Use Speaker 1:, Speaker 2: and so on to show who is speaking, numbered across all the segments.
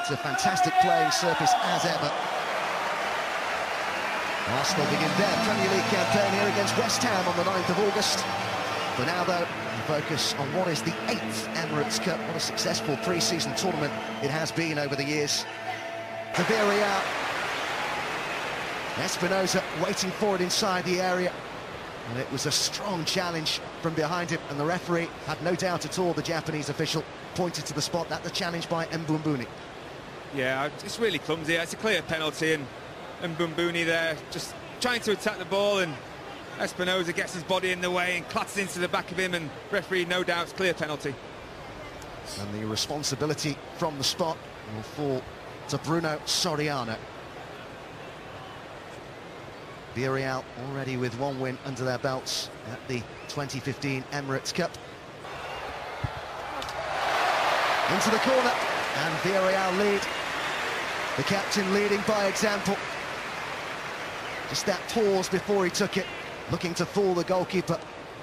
Speaker 1: It's a fantastic playing surface as ever. Arsenal begin their Premier League campaign here against West Ham on the 9th of August. For now, though, focus on what is the eighth Emirates Cup. What a successful pre-season tournament it has been over the years. The Villarreal. Espinosa waiting for it inside the area. And it was a strong challenge from behind him, and the referee had no doubt at all, the Japanese official pointed to the spot, that the challenge by Mbumbuni.
Speaker 2: Yeah, it's really clumsy. It's a clear penalty, and, and Bumbuni there just trying to attack the ball, and Espinosa gets his body in the way and clatters into the back of him, and referee, no doubt, clear penalty.
Speaker 1: And the responsibility from the spot will fall to Bruno Soriano. Villarreal already with one win under their belts at the 2015 Emirates Cup. Into the corner, and Villarreal lead. The captain leading by example. Just that pause before he took it, looking to fool the goalkeeper,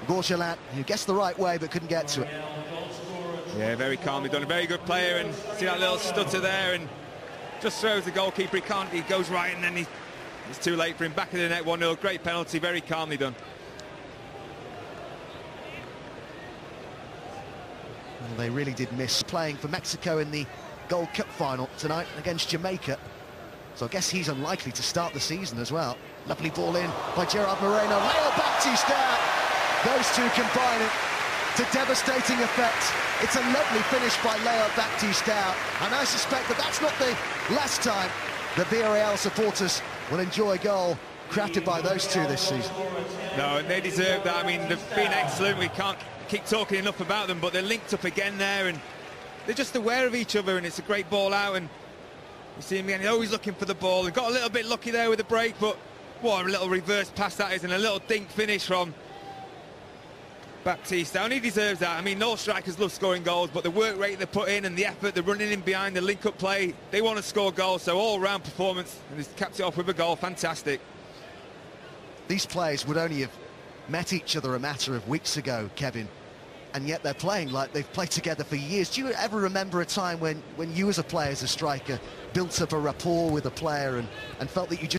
Speaker 1: Gorgelin, who guessed the right way but couldn't get to it.
Speaker 2: Yeah, very calmly done. A very good player, and see that little stutter there, and just throws the goalkeeper. He can't, he goes right, and then he, it's too late for him. Back of the net, 1-0. Great penalty, very calmly done.
Speaker 1: Well, they really did miss playing for Mexico in the Gold Cup final tonight against Jamaica. So I guess he's unlikely to start the season as well. Lovely ball in by Gerard Moreno. Leo Baptistão! Those two combining to devastating effect. It's a lovely finish by Leo Baptistão. And I suspect that that's not the last time the Villarreal supporters will enjoy a goal crafted by those two this season.
Speaker 2: No, they deserve that. I mean, they've been excellent. We can't keep talking enough about them, but they're linked up again there, and they're just aware of each other, and it's a great ball out, and you see him again, he's always looking for the ball, and got a little bit lucky there with the break, but what a little reverse pass that is, and a little dink finish from Baptistão, and he deserves that. I mean, no strikers love scoring goals, but the work rate they put in and the effort, the running in behind, the link-up play, they want to score goals, so all-round performance, and he's capped it off with a goal, fantastic.
Speaker 1: These players would only have met each other a matter of weeks ago, Kevin, and yet they're playing like they've played together for years. Do you ever remember a time when, when you as a player, as a striker, built up a rapport with a player and, and felt that you just